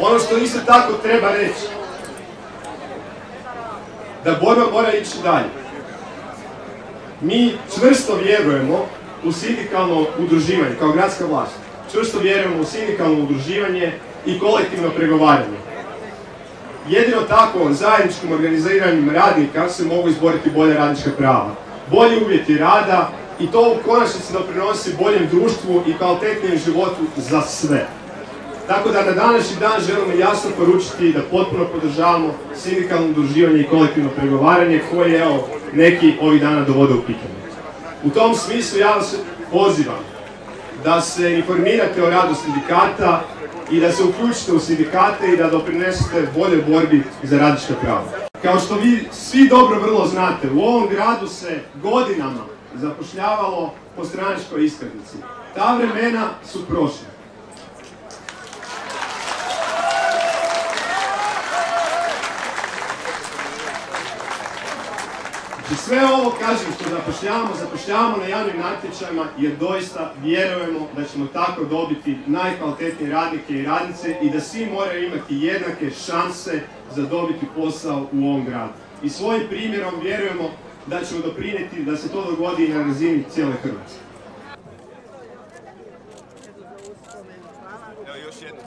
Ono što isto tako treba reći, da borba mora ići dalje. Mi čvrsto vjerujemo u sindikalno udruživanje kao gradska vlast. Čvrsto vjerujemo u sindikalno udruživanje i kolektivno pregovaranje. Jedino tako zajedničkim organiziranjem radnika se mogu izboriti bolje radnička prava. Bolji uvjeti rada i to u konačnici doprinosi boljem društvu i kvalitetnijem životu za sve. Tako da na današnji dan želimo jasno poručiti da potpuno podržavamo sindikalno udruživanje i kolektivno pregovaranje koje evo neki ovih dana dovode u pitanje. U tom smislu ja vas pozivam da se informirate o radu sindikata i da se uključite u sindikate i da doprinesete bolje borbi za radička prava. Kao što vi svi dobro vrlo znate, u ovom gradu se godinama zapošljavalo po stranačkoj iskaznici. Ta vremena su prošla. I sve ovo, kažem, što zapošljavamo, zapošljavamo na javnim natječajima jer doista vjerujemo da ćemo tako dobiti najkvalitetnije radnike i radnice i da svi moraju imati jednake šanse za dobiti posao u ovom gradu. I svojim primjerom vjerujemo da ćemo doprinijeti da se to dogodi na razini cijele Hrvatske. Evo još jedno.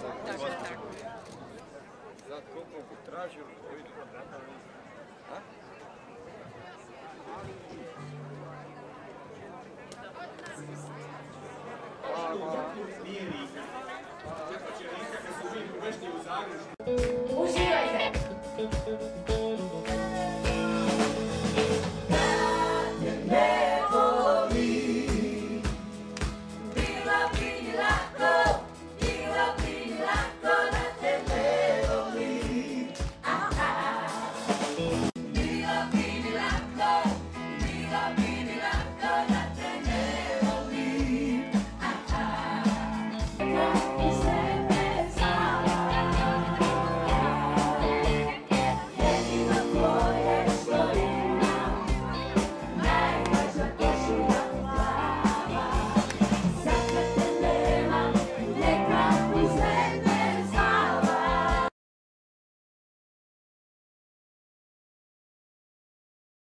Uživajte!